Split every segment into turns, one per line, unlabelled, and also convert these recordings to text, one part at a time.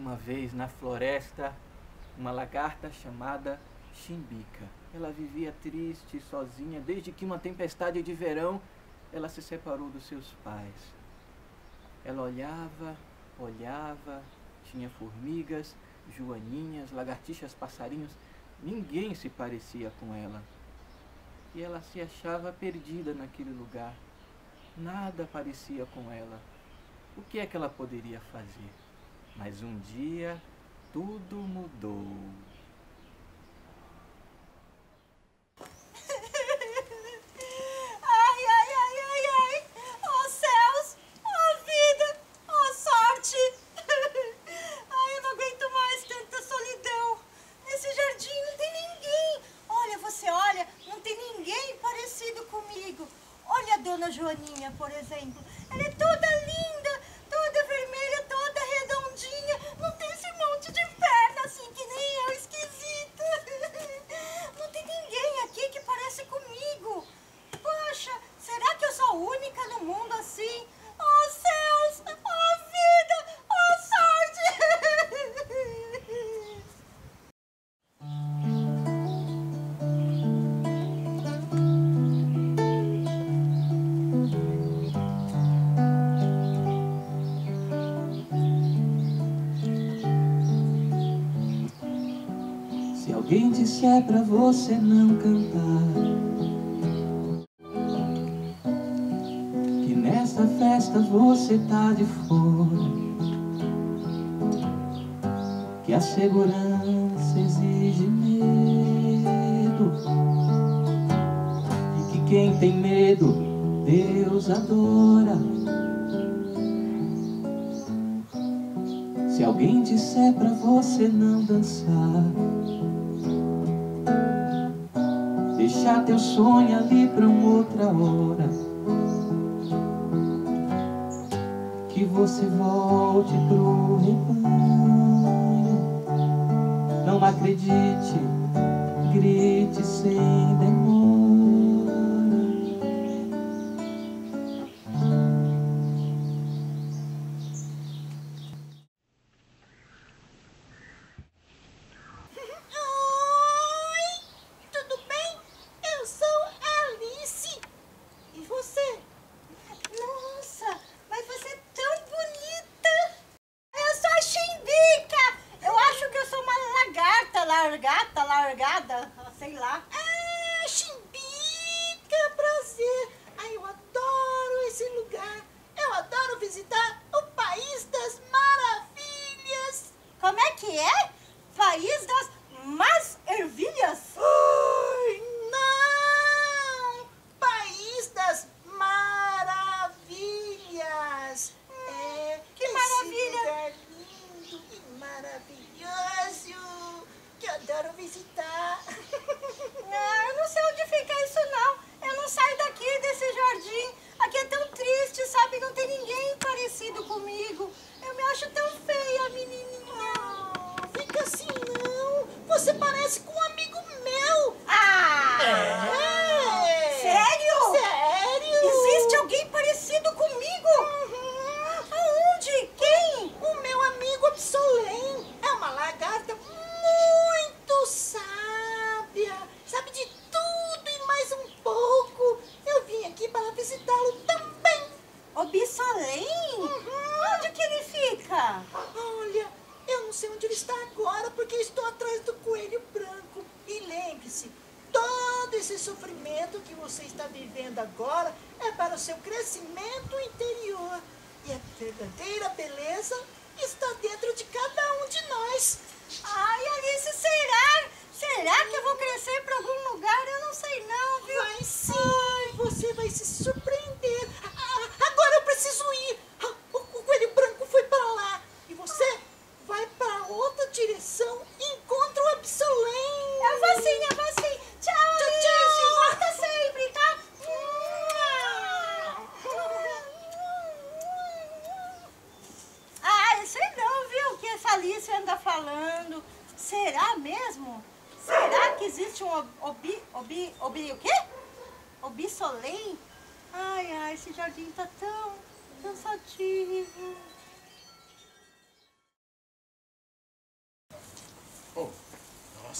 uma vez na floresta uma lagarta chamada Chimbica. Ela vivia triste, sozinha, desde que uma tempestade de verão ela se separou dos seus pais. Ela olhava, olhava, tinha formigas, joaninhas, lagartixas, passarinhos, ninguém se parecia com ela. E ela se achava perdida naquele lugar. Nada parecia com ela. O que é que ela poderia fazer? Mas um dia tudo mudou.
Ai, ai, ai, ai, ai! Oh céus! Oh vida! Oh sorte! Ai, eu não aguento mais tanta solidão. Nesse jardim não tem ninguém. Olha, você olha, não tem ninguém parecido comigo. Olha a dona Joaninha, por exemplo. É
se é pra você não cantar. Que nesta festa você tá de fora. Que a segurança exige medo. E que quem tem medo, Deus adora. Se alguém disser pra você não você volte pro rebanho. Não acredite, grite sem demora.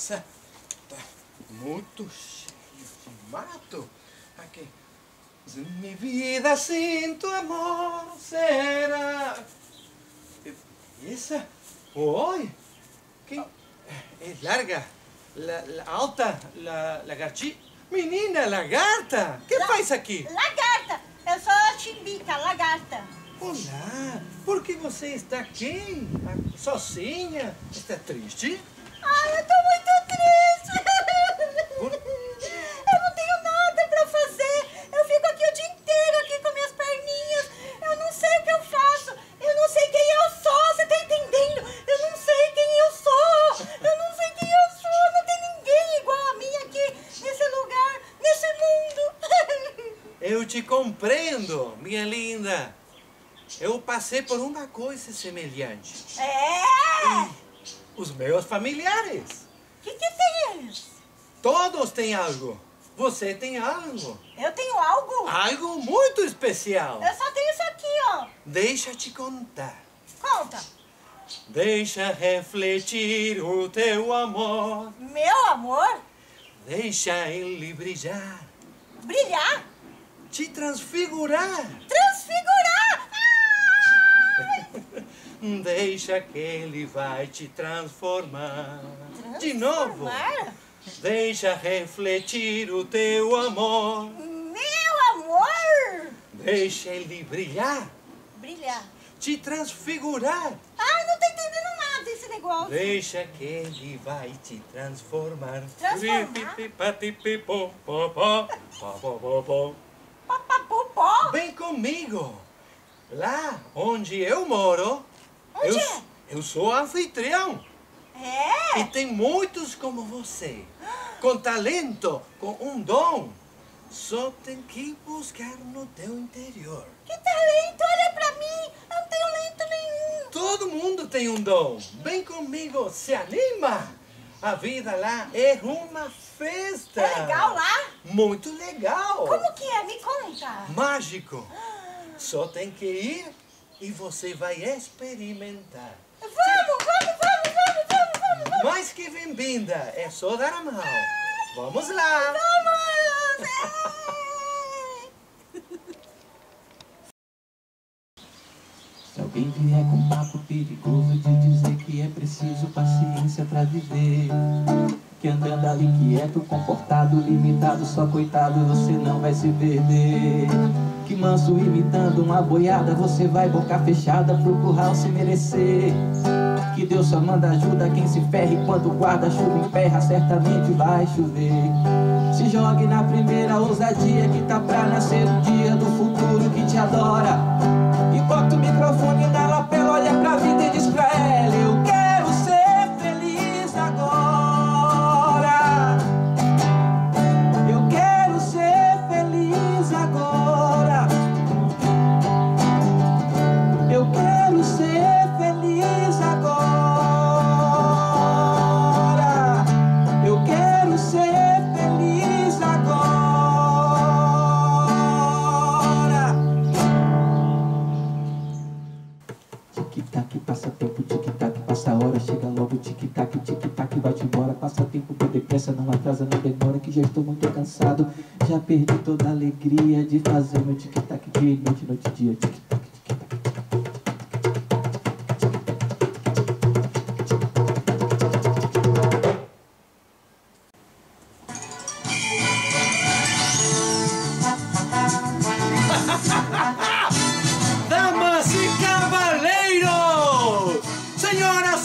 Nossa, tá
muito cheio de mato aqui. Mi vida sin tu amor será. Essa? Oi! Quem? É larga, la, la alta, la, lagarti. Menina, lagarta! Que
La-
faz aqui?
Lagarta! Eu sou a Chimbica, lagarta.
Olá! Por que você está aqui? Sozinha? Está triste?
Ai, eu tô muito triste. Eu não tenho nada pra fazer. Eu fico aqui o dia inteiro aqui com minhas perninhas. Eu não sei o que eu faço. Eu não sei quem eu sou. Você tá entendendo? Eu não sei quem eu sou. Eu não sei quem eu sou. Não tem ninguém igual a mim aqui nesse lugar, nesse mundo.
Eu te compreendo, minha linda. Eu passei por uma coisa semelhante.
É!
Os meus familiares.
O que, que tem eles?
Todos têm algo. Você tem algo.
Eu tenho algo?
Algo muito especial.
Eu só tenho isso aqui, ó.
Deixa te contar.
Conta.
Deixa refletir o teu amor.
Meu amor?
Deixa ele brilhar.
Brilhar?
Te transfigurar.
Transfigurar!
Deixa que ele vai te transformar. De novo.
Transformar?
Deixa refletir o teu amor.
Meu amor!
Deixa ele brilhar.
Brilhar.
Te transfigurar.
Ai, não tô entendendo nada esse negócio.
Deixa que ele vai te transformar.
Transformar?
Vem comigo. Lá onde eu moro,
Onde
eu,
é?
eu sou anfitrião.
É?
E tem muitos como você, com talento, com um dom. Só tem que buscar no teu interior.
Que talento! Olha pra mim! Eu não tenho talento nenhum.
Todo mundo tem um dom. Vem comigo, se anima. A vida lá é uma festa.
É legal lá?
Muito legal.
Como que é? Me conta.
Mágico. Só tem que ir e você vai experimentar.
Vamos, vamos, vamos, vamos, vamos, vamos, vamos.
Mais que bem-vinda, é só dar a mão. Vamos lá.
Vamos! É.
Se alguém vier com papo perigoso de dizer que é preciso paciência pra viver. Que andando ali quieto, comportado, limitado, só coitado, você não vai se perder. Que manso imitando uma boiada, você vai boca fechada pro curral se merecer. Que Deus só manda ajuda quem se ferre quando o guarda-chuva emperra, certamente vai chover. Se jogue na primeira ousadia que tá pra nascer o dia do futuro que te adora. E bota o microfone na lapela, olha pra vida e passa hora, chega logo, tic-tac, tic-tac, vai-te embora, passa tempo bem depressa, não atrasa, não demora, que já estou muito cansado, já perdi toda a alegria de fazer meu tic-tac dia e noite, noite e dia, tic-tac.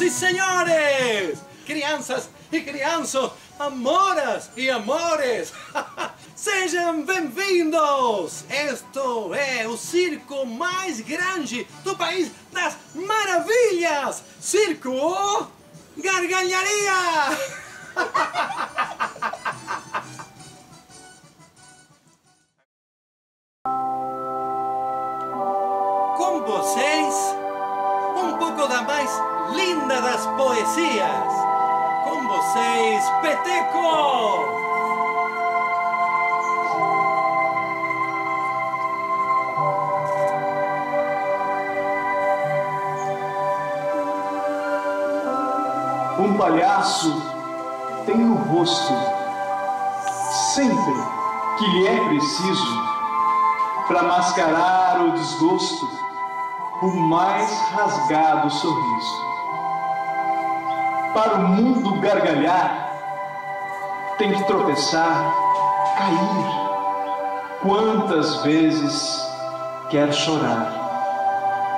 E senhores, crianças e crianças, amoras e amores, sejam bem-vindos! Esto é o circo mais grande do país das maravilhas, Circo Gargalharia! Peteco!
Um palhaço tem rosto sempre que lhe é preciso para mascarar o desgosto, o mais rasgado sorriso. Para o mundo gargalhar, tem que tropeçar, cair. Quantas vezes quer chorar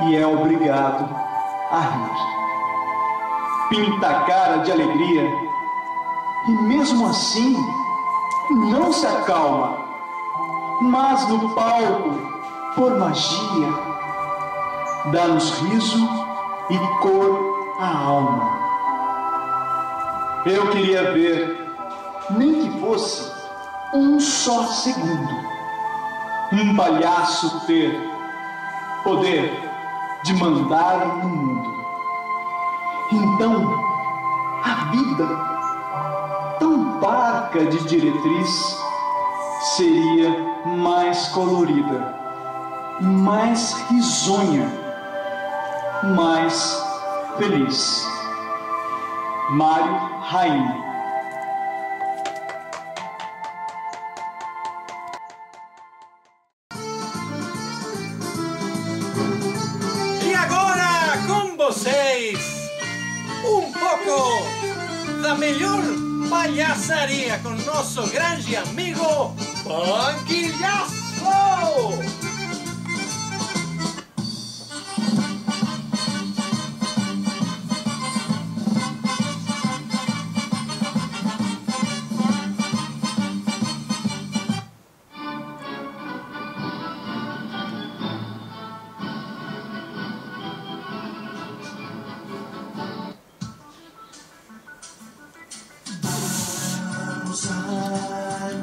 e é obrigado a rir. Pinta a cara de alegria e mesmo assim não se acalma, mas no palco, por magia, dá-nos riso e cor à alma. Eu queria ver, nem que fosse um só segundo, um palhaço ter poder de mandar no mundo. Então, a vida, tão parca de diretriz, seria mais colorida, mais risonha, mais feliz. Mário Rainha
melhor palhaçaria com nosso grande amigo Panquilhaço!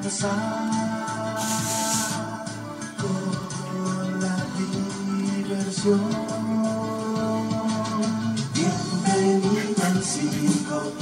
Empezar la diversión. Al circo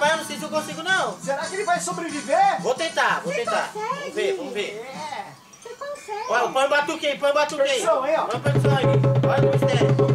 Rapaz, eu não sei se eu consigo não.
Será que ele vai sobreviver?
Vou tentar, vou Você tentar. Consegue? Vamos ver, vamos ver.
É.
Você consegue.
Olha, põe o batuque aí, põe o batuque Põe o.
Olha
o
mistério.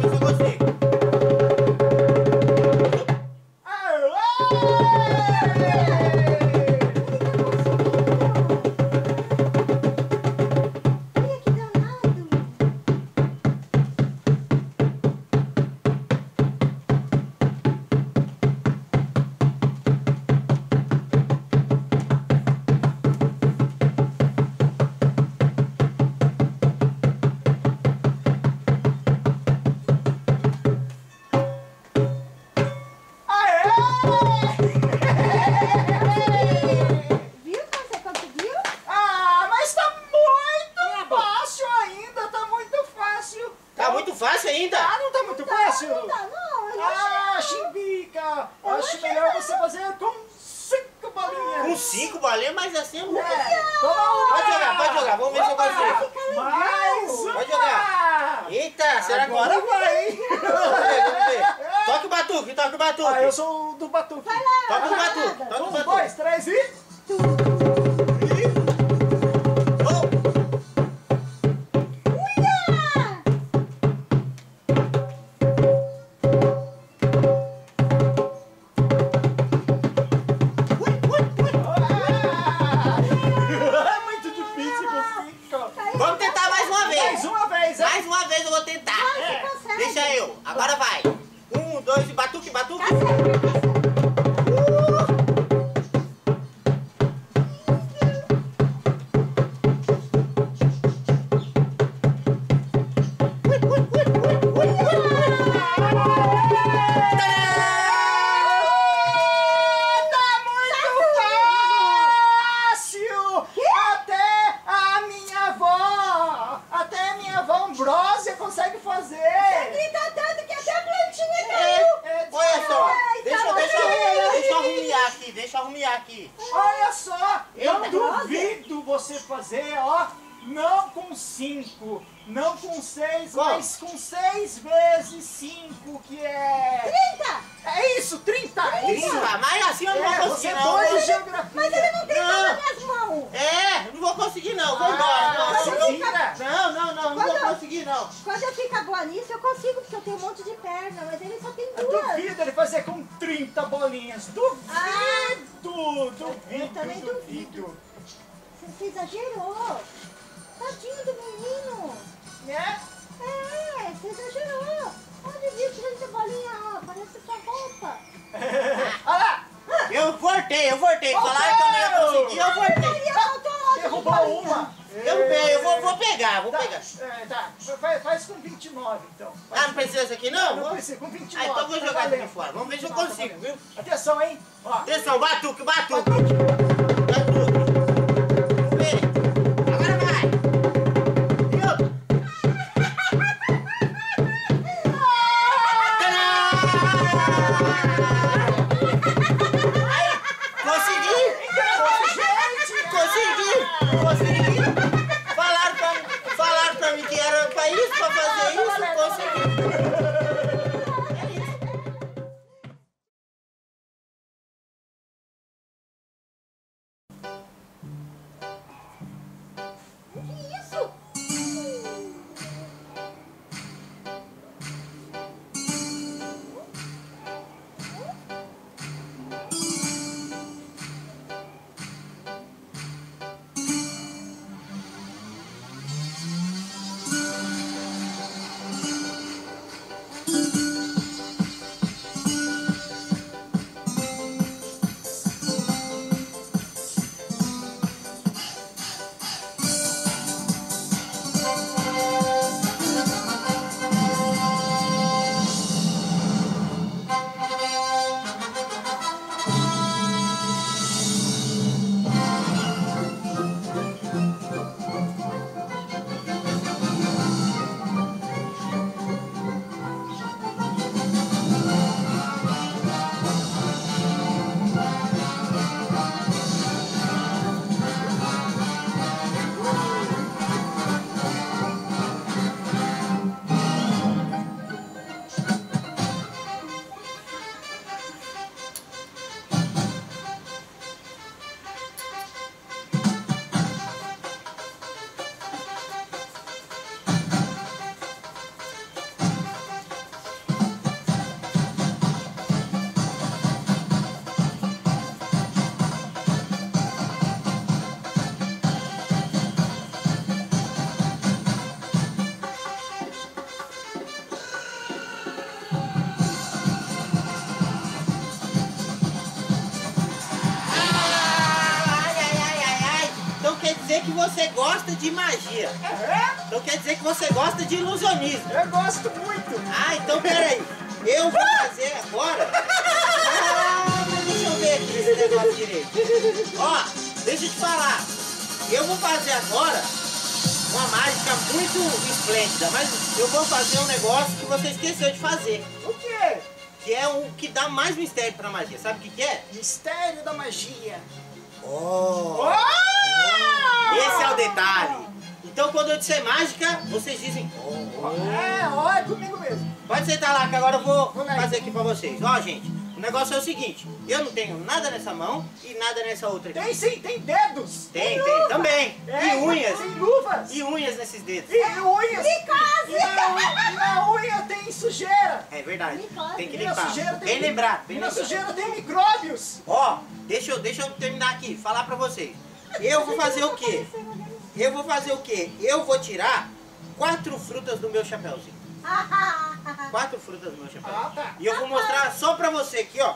Tadinho do menino.
Né?
É, você exagerou. Olha o dia tirando essa bolinha, ó. Parece sua roupa.
Olha lá.
Eu cortei, eu cortei. voltei. Falaram que eu não ia conseguir, eu voltei.
Ah,
derrubou uma.
Eu pego, eu vou, vou pegar, vou
tá,
pegar.
É, tá, faz, faz com 29 então. Faz
ah, não precisa isso aqui não?
Não,
não
precisa, com 29.
Ah, então vou
tá
jogar tá aqui fora. Vamos ver se eu
tá, tá
consigo, viu?
Atenção, hein? Ó.
Atenção, batuque, batuque. batuque. De magia.
É?
Então quer dizer que você gosta de ilusionismo.
Eu gosto muito.
Ah, então peraí. Eu vou fazer agora. Ah, mas deixa eu ver aqui esse negócio direito. Ó, deixa eu te falar. Eu vou fazer agora uma mágica muito esplêndida, mas eu vou fazer um negócio que você esqueceu de fazer.
O quê?
Que é o que dá mais mistério pra magia. Sabe o que, que é?
Mistério da magia.
Oh!
Oh!
Esse é o detalhe. Então quando eu disser mágica, vocês dizem. Oh.
É, ó, é comigo mesmo.
Pode sentar lá que agora eu vou fazer aqui pra vocês. Ó, gente, o negócio é o seguinte: eu não tenho nada nessa mão e nada nessa outra aqui.
Tem sim, tem dedos.
Tem, tem,
luva.
também.
É,
E unhas.
Tem luvas.
E unhas nesses dedos.
E unhas. E na, e na unha tem sujeira.
É verdade. Tem que
na
limpar.
sujeira tem
Bem lembrado, bem
E na
lembrado.
sujeira tem micróbios.
Ó, deixa eu, deixa eu terminar aqui, falar pra vocês. Eu vou fazer o quê? Eu vou fazer o quê? Eu vou tirar quatro frutas do meu chapéuzinho. Quatro frutas do meu chapéu.
Ah, tá.
E eu vou mostrar só pra você aqui, ó.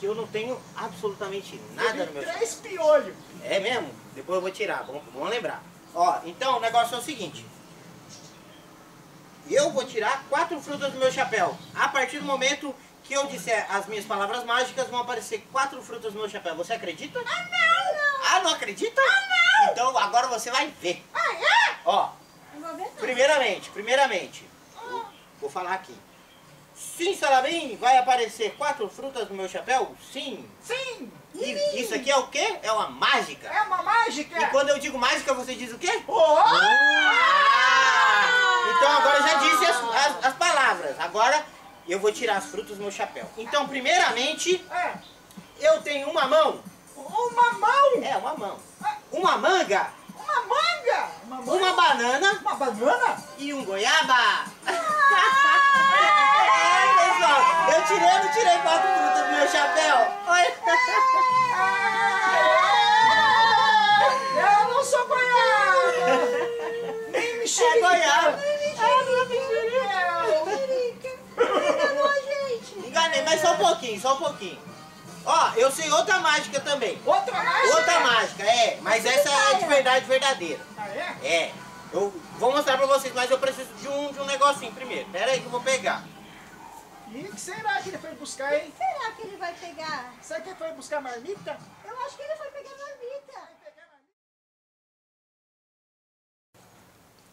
Que eu não tenho absolutamente nada no meu chapéu.
três piolhos.
É mesmo? Depois eu vou tirar, vamos, vamos lembrar. Ó, então o negócio é o seguinte. Eu vou tirar quatro frutas do meu chapéu. A partir do momento que eu disser as minhas palavras mágicas, vão aparecer quatro frutas no meu chapéu. Você acredita? Ah, não! Ah, não acredita? Ah, não! Então agora você vai ver. Ah, é? Ó, primeiramente, primeiramente, vou, vou falar aqui. Sinceramente, vai aparecer quatro frutas no meu chapéu? Sim.
Sim,
E isso aqui é o quê? É uma mágica.
é uma mágica.
E quando eu digo mágica, você diz o quê?
Oh!
Ah! Então agora eu já disse as, as- as palavras. Agora eu vou tirar as frutas do meu chapéu. Então, primeiramente,
É,
eu tenho uma mão.
Uma mão.
É, uma mão. Uma manga,
Uma manga. Uma manga.
uma banana
Uma banana.
e um goiaba. é, pessoal, eu não tirei quatro frutas do meu chapéu? Oi.
Eu não sou goiaba. Nem
É
mexerica.
goiaba.
Não.
Enganei, mas só um pouquinho, só um pouquinho. Ó, eu sei outra mágica também.
Outra mágica.
Outra mágica, é. Mas essa é de verdade verdadeira.
Ah, é?
É. Eu vou mostrar pra vocês, mas eu preciso de um, de um negocinho primeiro. Pera aí que eu vou pegar.
E o que será que ele foi buscar, hein?
Será que ele vai pegar?
Será que ele foi buscar marmita?
Eu acho que ele foi pegar marmita.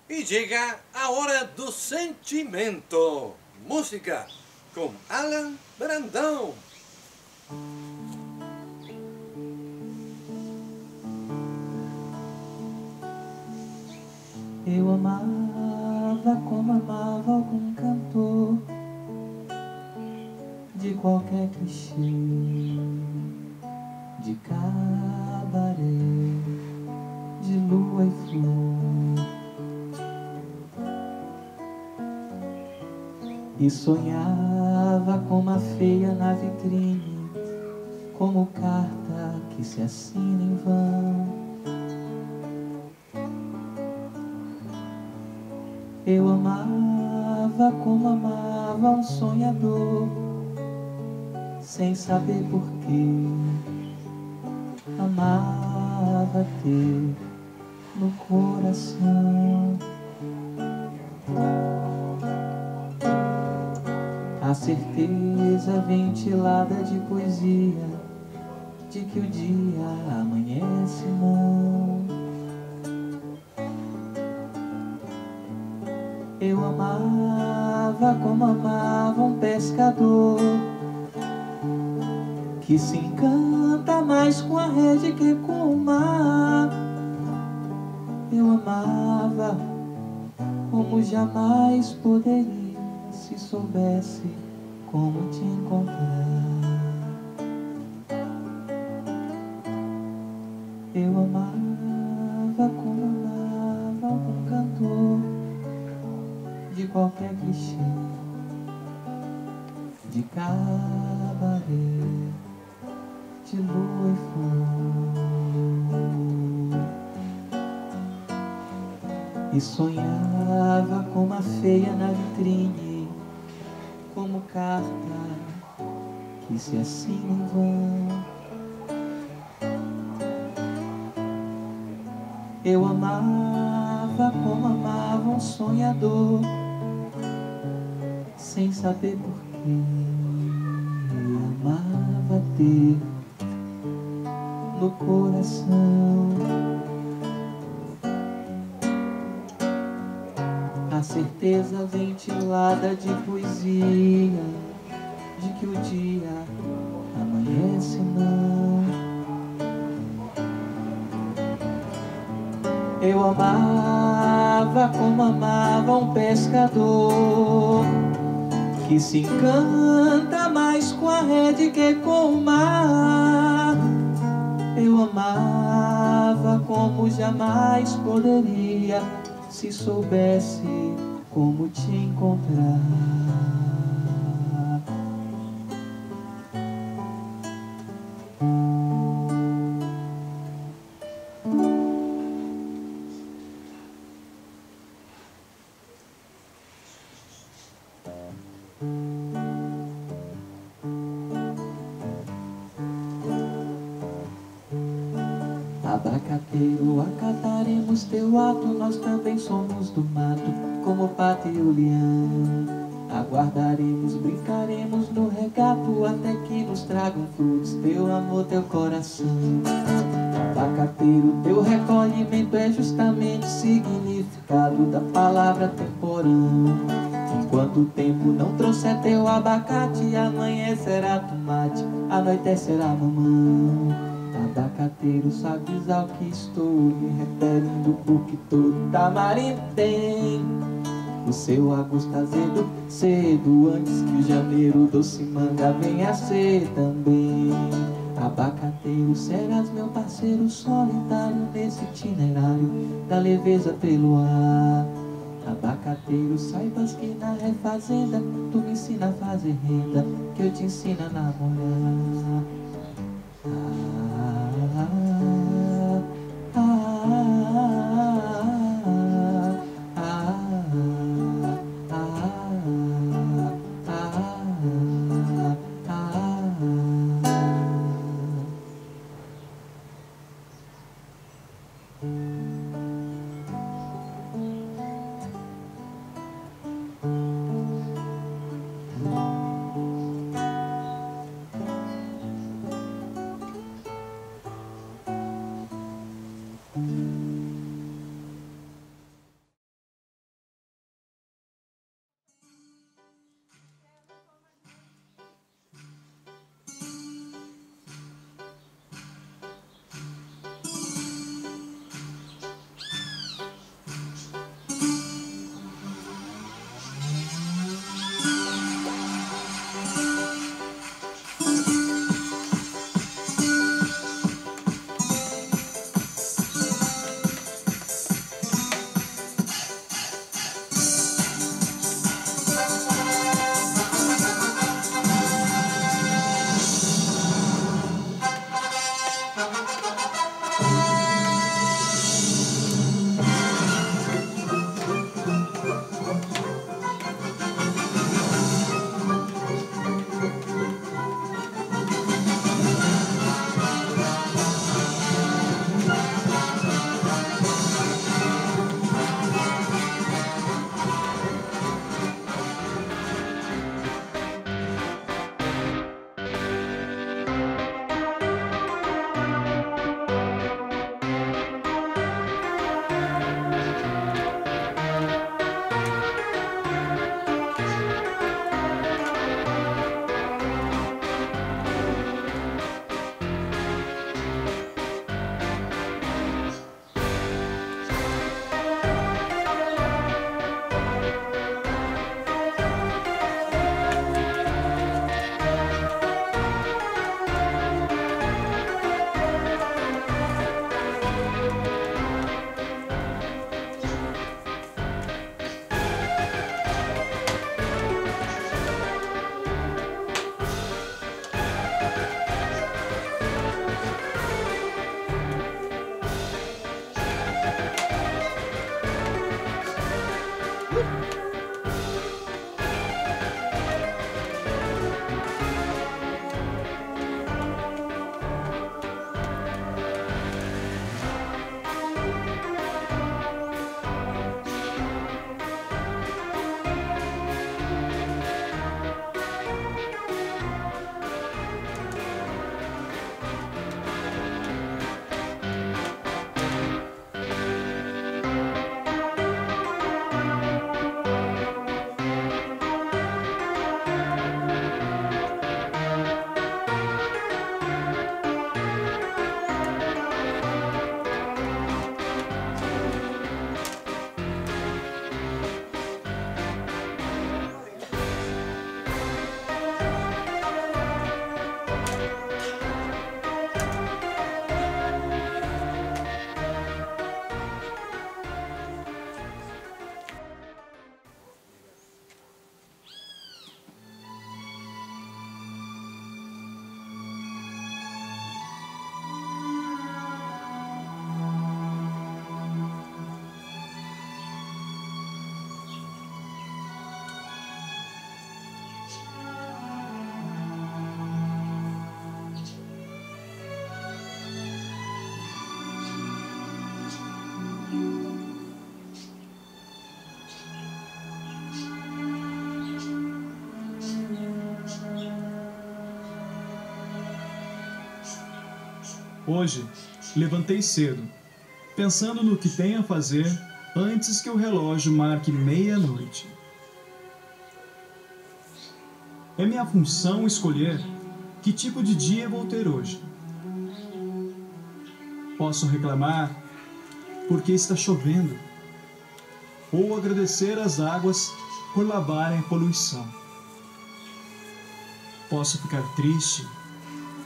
E chega a hora do sentimento. Música com Alan Brandão.
Amava como amava algum cantor de qualquer clichê, de cabaré, de lua e flor. E sonhava com uma feia na vitrine, como carta que se assina em vão. Eu amava como amava um sonhador, sem saber porquê. Amava ter no coração a certeza ventilada de poesia de que o dia que se encanta mais com a rede que com o mar. Eu amava como jamais poderia se soubesse como te encontrar. Que se assina em vão. Eu amava como amava um sonhador, sem saber porquê. Amava ter no coração pescador que se encanta mais com a rede que com o mar. Eu amava como jamais poderia se soubesse como te encontrar. Teu ato, nós também somos do mato, como o pato e o leão. Aguardaremos, brincaremos no regato, até que nos tragam frutos, teu amor, teu coração. Abacateiro, teu recolhimento é justamente o significado da palavra temporão. Enquanto o tempo não trouxer teu abacate, amanhecerá tomate, anoitecerá mamão. Abacateiro, sabes ao que estou me referindo, porque todo tamarindo tem o seu agosto azedo, cedo, antes que o janeiro doce manga venha ser também. Abacateiro, serás meu parceiro solitário nesse itinerário da leveza pelo ar. Abacateiro, saibas que na refazenda tu me ensina a fazer renda, que eu te ensino a namorar.
Hoje, levantei cedo, pensando no que tenho a fazer antes que o relógio marque meia-noite. É minha função escolher que tipo de dia vou ter hoje. Posso reclamar porque está chovendo, ou agradecer às águas por lavarem a poluição. Posso ficar triste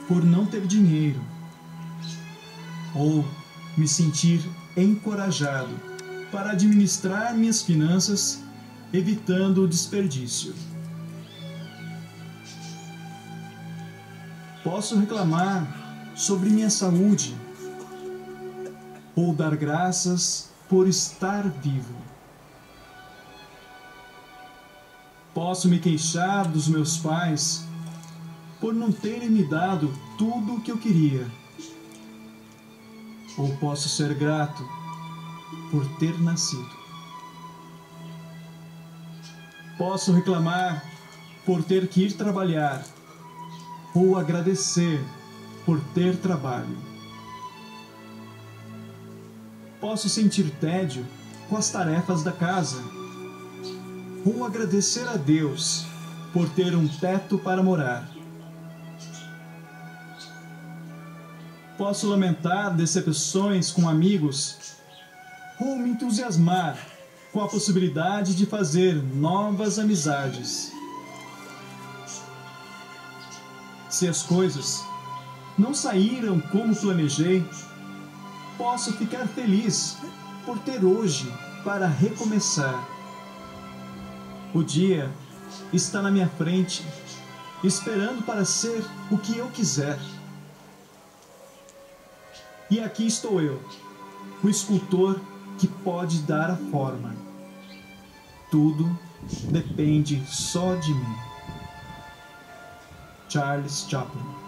por não ter dinheiro, ou me sentir encorajado para administrar minhas finanças, evitando o desperdício. Posso reclamar sobre minha saúde ou dar graças por estar vivo. Posso me queixar dos meus pais por não terem me dado tudo o que eu queria. Ou posso ser grato por ter nascido. Posso reclamar por ter que ir trabalhar ou agradecer por ter trabalho. Posso sentir tédio com as tarefas da casa ou agradecer a Deus por ter um teto para morar. Posso lamentar decepções com amigos ou me entusiasmar com a possibilidade de fazer novas amizades. Se as coisas não saíram como planejei, posso ficar feliz por ter hoje para recomeçar. O dia está na minha frente, esperando para ser o que eu quiser. E aqui estou eu, o escultor que pode dar a forma. Tudo depende só de mim. Charles Chaplin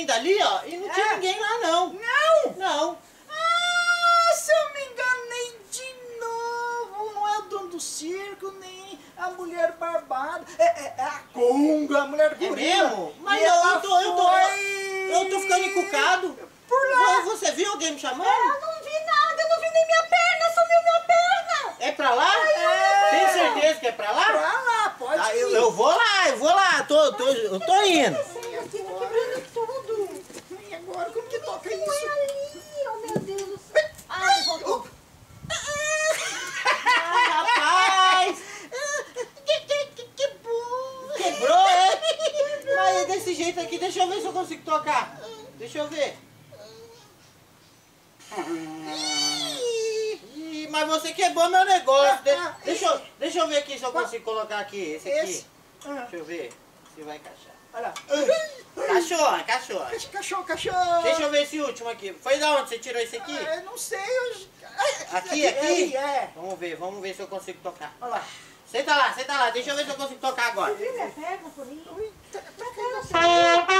vir dali, ó, e não tinha
É.
ninguém lá não.
Não!
Não.
Ah, se eu me enganei de novo, não é o dono do circo, nem a mulher barbada, é, é- é a conga, a mulher
É
gorila.
mesmo? Mas eu, eu tô, eu tô,
foi
eu tô ficando encucado.
Por lá.
Vo- Você viu alguém me chamando?
Eu não vi nada, eu não vi nem minha perna, sumiu minha perna.
É pra lá?
É.
Tem certeza que é pra lá?
Pra lá, pode
Ah,
ir.
eu, eu vou lá, eu vou lá, tô, tô, eu tô indo.
Senhor, você tá quebrando tudo.
E agora, como que toca
Foi
isso?
ali, oh meu Deus do céu. Ai, voltou.
Ah, rapaz! Deixa eu ver. Ih, mas você quebrou meu negócio. De-
Ah, ah,
deixa, eu, deixa eu ver aqui se eu consigo colocar aqui. Esse aqui.
Ah,
Deixa eu ver se vai encaixar.
olha lá.
Cachorro, cachorro.
Cachorro, cachorro.
Deixa eu ver esse último aqui. Foi da onde você tirou esse aqui?
Ah, eu não sei. Eu... Ah,
Aqui, aqui?
É.
Vamos ver, vamos ver se eu consigo tocar.
Olha lá.
Senta lá, senta lá. Deixa eu ver se eu consigo tocar agora.
Minha perna por aí.
Ui, tá-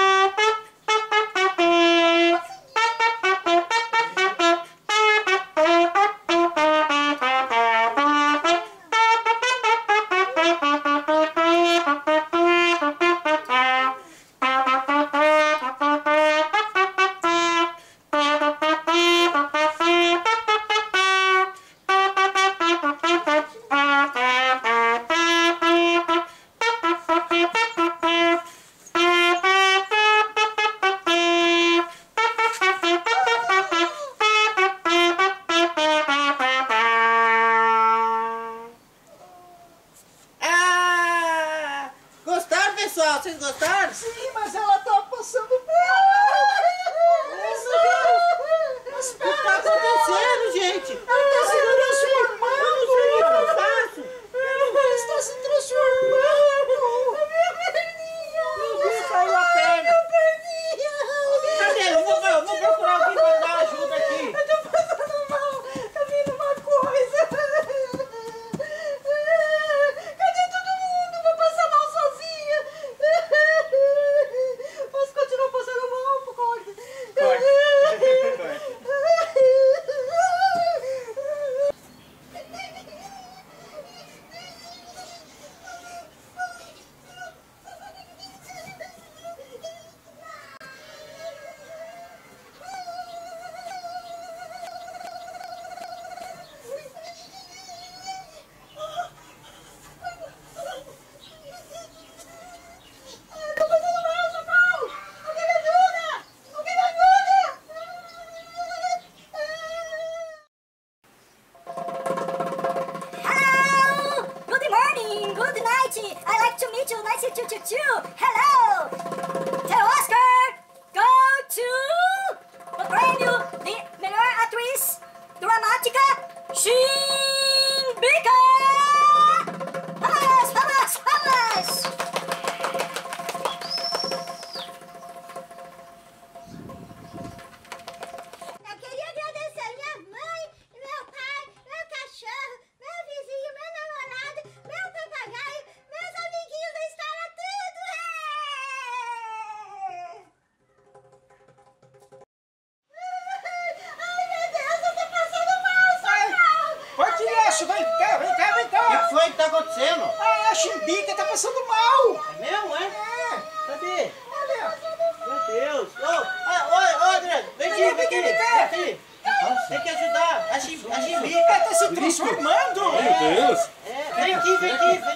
vem
aqui, vem aqui. Vem, vem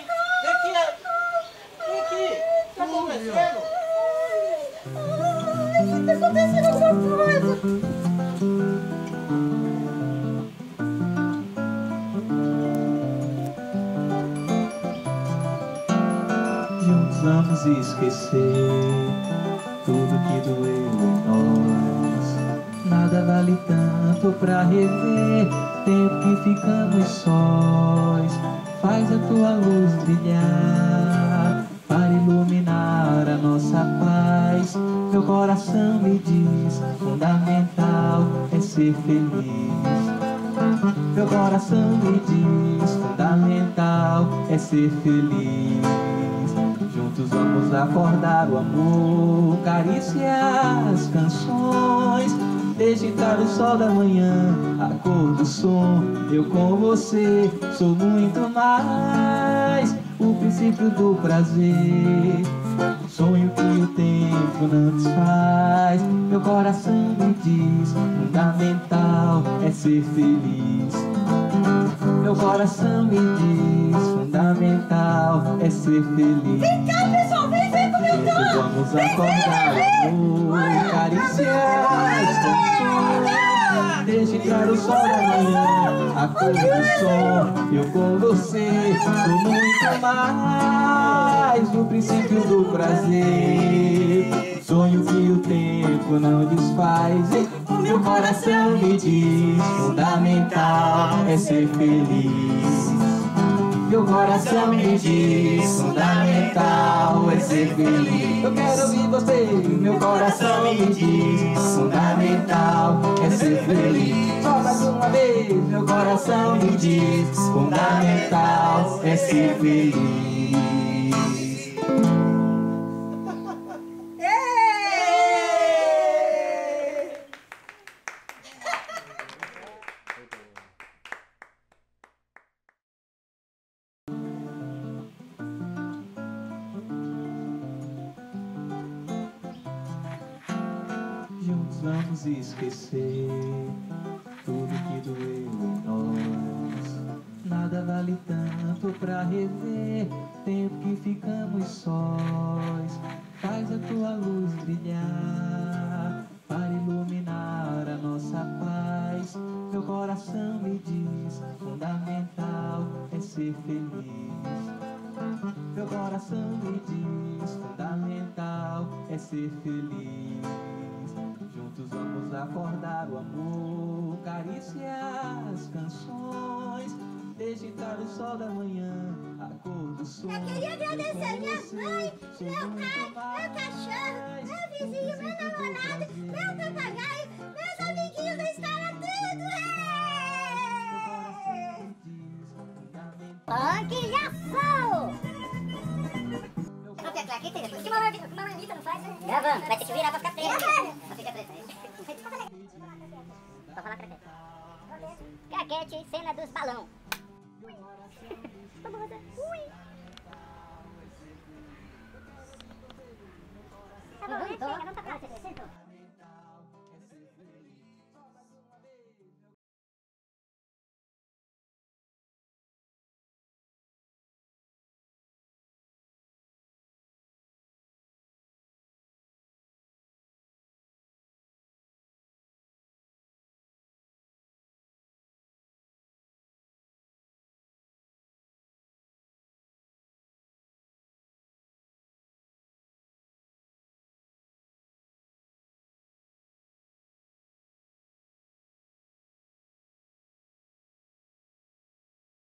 aqui. Vem aqui. Tá acontecendo?
Tá acontecendo alguma coisa!
Juntos vamos esquecer tudo que doeu em nós. Nada vale tanto pra rever tempo que ficamos sós. Faz a tua luz brilhar para iluminar a nossa paz. Meu coração me diz: fundamental é ser feliz. Meu coração me diz, fundamental é ser feliz. Juntos vamos acordar o amor, cariciar as canções. Entrar o sol da manhã, a cor do som, eu com você sou muito mais. O princípio do prazer, sonho que o tempo não desfaz. Meu coração me diz, fundamental é ser feliz. Meu coração me diz, fundamental é ser feliz.
Vem cá, pessoal, vem, vem comigo!
Juntos vamos acordar amor, as canções. Deixa entrar o sol da manhã, a cor do som. Eu com você sou muito mais. O princípio do prazer, Sonho que o tempo não desfaz. O meu coração me diz: fundamental é ser feliz. Meu coração me diz: fundamental é ser feliz. Eu quero ouvir você. Meu coração me diz: fundamental é ser feliz. Só mais uma vez. Meu coração me diz: fundamental é ser feliz. É ser feliz. Juntos vamos acordar o amor, cariciar as canções, digitar o sol da manhã, a cor do sol.
Eu queria agradecer minha mãe, meu pai, meu cachorro, meu vizinho, meu namorado, meu papagaio, Depois. Que que marmita não faz, né? Gravando, vai ter que virar pra ficar preta. Gravando! Pra ficar preta. Pra falar preta. Caquete, cena dos balão. Ui! Tá bom, né? Chega, vamos pra casa. Você sentou?